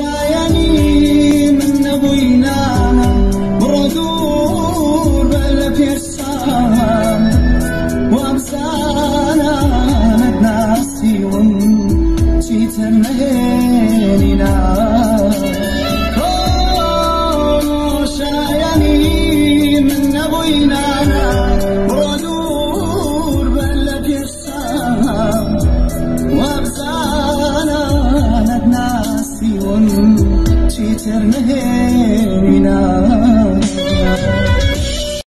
شايني من ابوينا بردور بل في الشام وأمسانا ندناسي ون شيتنينينا onu çiter